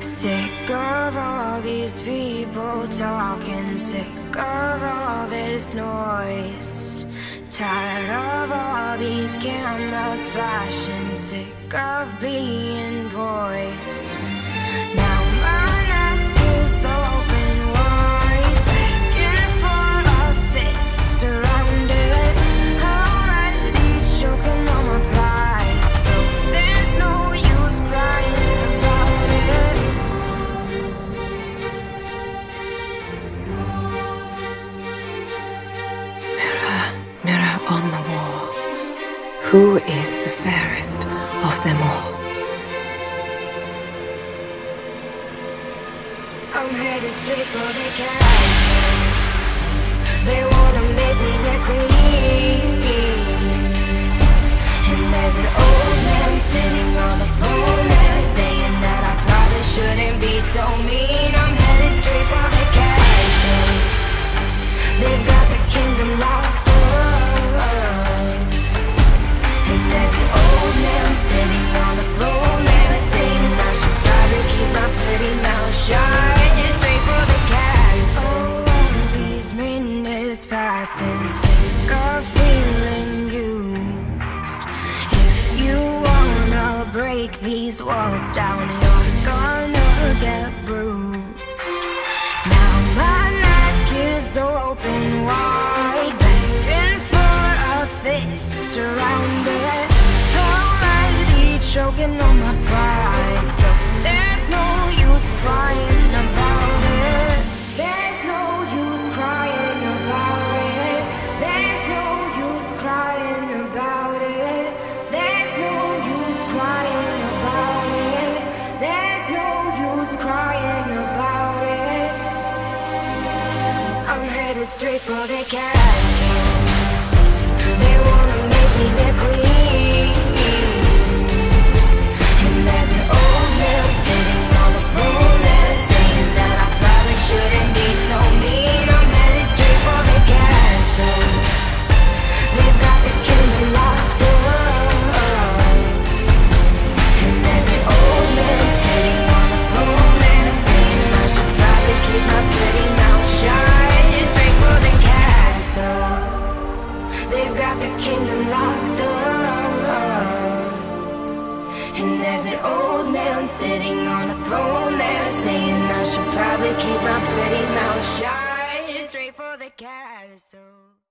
Sick of all these people talking, sick of all this noise. Tired of all these cameras flashing, sick of being poised. Who is the fairest of them all? I'm headed straight for the castle. They wanna make me their queen. And there's an old man sitting on the there saying that I probably shouldn't be so mean. Minutes passing, sick of feeling used. If you wanna break these walls down, you're gonna get bruised. Now my neck is open wide, begging for a fist around it. Already choking on my pride, straight for the castle. The kingdom locked up. And there's an old man sitting on a throne there saying I should probably keep my pretty mouth shut. Straight for the castle.